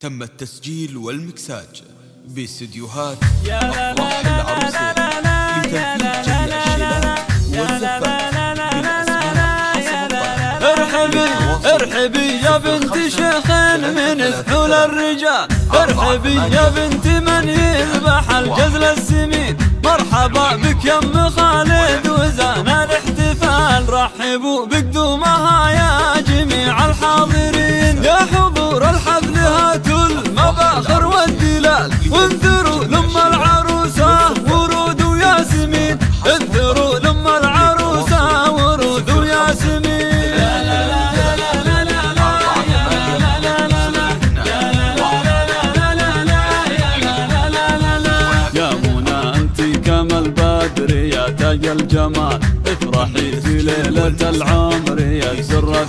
تم التسجيل والمكساج باستديوهات أفراح العروسين لتنفيذ جميع الشيلات والزفات بالأسماء حسب الطلب ارحبي ارحبي يا بنت شيخ من سحول الرجال ارحبي يا بنت من يذبح الجزل السمين مرحبا بك يا ام خالد يا الجمال افرحي في ليلة العمر يا سر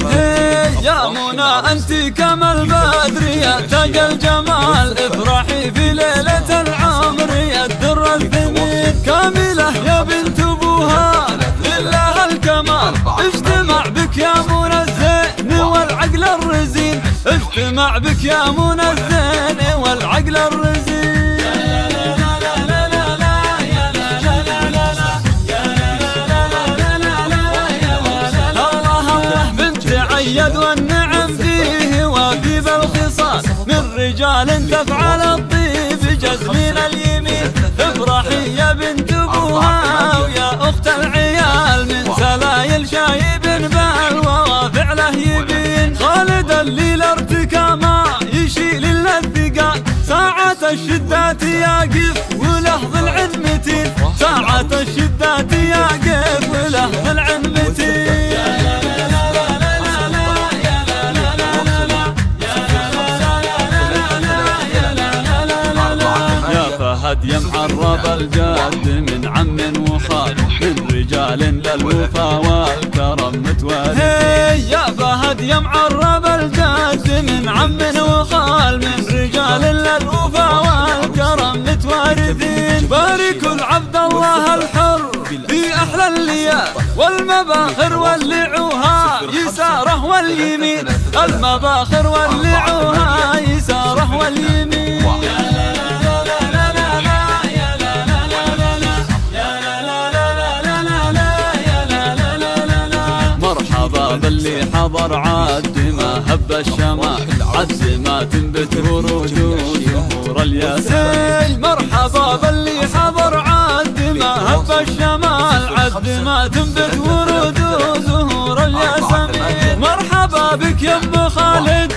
يا منى أنت كما البدر يا تاج الجمال. افرحي في ليلة العمر يا الدر الثمين كاملة يا بنت أبوها لله الكمال. اجتمع بك يا منى الزين والعقل الرزين. اجتمع بك يا منى الزين والعقل الرزين. عيد والنعم فيه وفي بالخصال من رجال تفعل الطيب جزمين اليمين افرحي يا بنت ابوها ويا أخت العيال من سلايل شايب بالوى فعله يبين خالد الليل ارتكى ما يشيل الا الثقال ساعة الشدات يقف وله ضلع متين ساعة الشدات يقف وله فهد يا معرب الجد من عم وخال من رجال للوفا والكرم متوارثين يا فهد يا معرب الجد من عم وخال من رجال للوفا والكرم متوارثين باركوا العبد الله الحر في أحلى الليال والمباخر ولعوها يساره واليمين المباخر ولعوها يساره واليمين. مرحبا باللي حضر عد ما هب الشمال عد ما تنبت ورود وزهور الياسمين. مرحبا باللي حضر عد ما هب الشمال عد ما تنبت ورود وزهور الياسمين. مرحبا بك يا أم خالد.